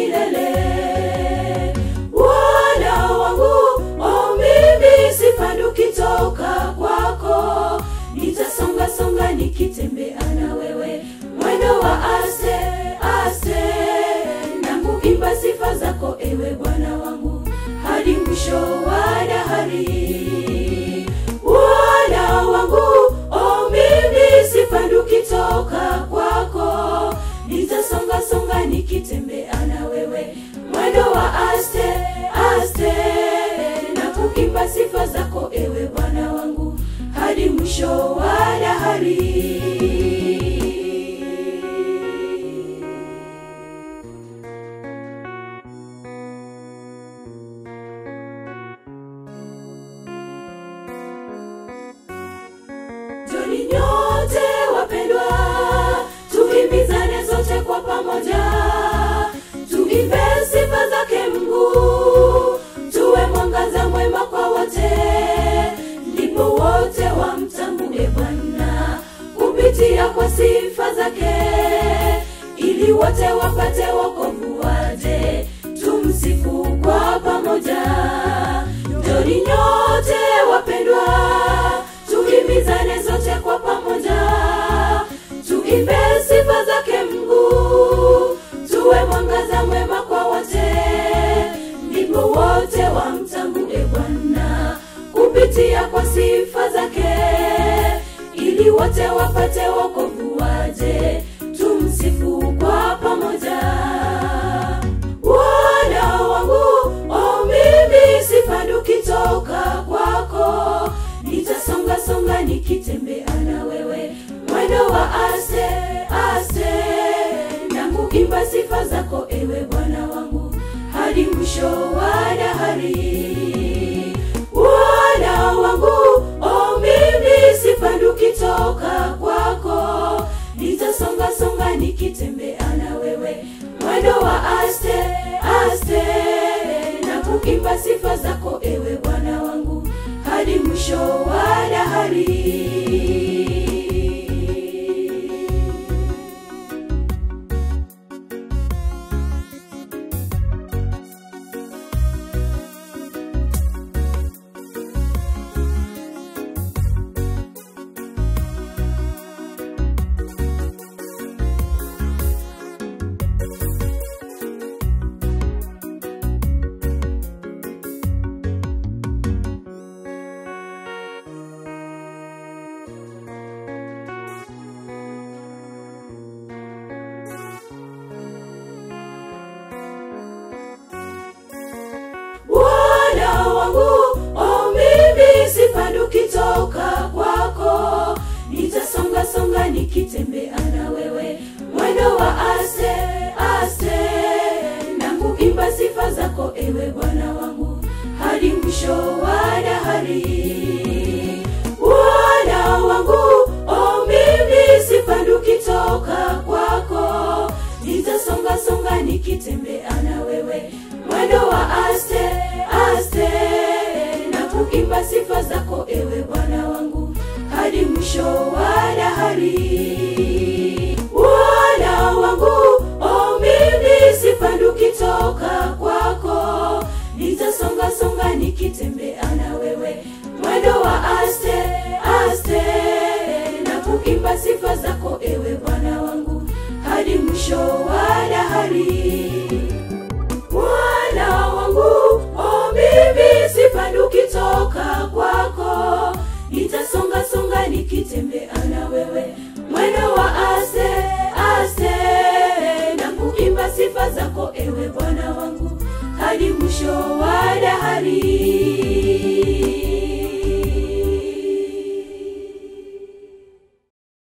Milele. Bwana wangu oh, mimi sipanduki toka kwako. Nitasonga songa nikitembea na wewe. Mwendo wa aste aste na kuimba sifa zako ewe bwana wangu. Hadi mwisho wa Joni nyote wapendwa, tuhimizane zote kwa pamoja, tuimbe sifa zake Mungu, tuwe mwangaza mwema kwa wote, ndipo wote wamtambue Bwana kupitia kwa sifa zake, ili wote wapate wokovu waje, tumsifu kwa pamoja. Ili wote wapate wokovu waje. Tumsifu kwa pamoja. Wana wangu o mimi sipanduki kwako. Nitasonga songa nikitembea na wewe. Mwana wa ase ase na kuimba sifa zako ewe bwana wangu. Hadi mwisho wa dahari nitasonga songa nikitembea na wewe. Mwendo wa aste aste na kukimba sifa zako ewe bwana wangu hadi mwisho wa wangu o mimi sipanduki toka kwako. Nitasonga songa nikitembea na wewe. Mwendo wa ase ase, na kuimba sifa zako ewe bwana wangu. Hadi mwisho wa dahari sifa zako ewe bwana wangu hadi mwisho wa dahari. Bwana wangu o mimi sipanduki toka kwako. Nitasonga songa nikitembea na wewe mwendo wa aste aste. Na kuimba sifa zako ewe bwana wangu hadi mwisho wa dahari. Bwana wangu, mimi ukitoka kwako, nitasonga songa nikitembea na wewe, mwendo wa ase ase, na kuimba sifa zako ewe Bwana wangu. Hadi mwisho wa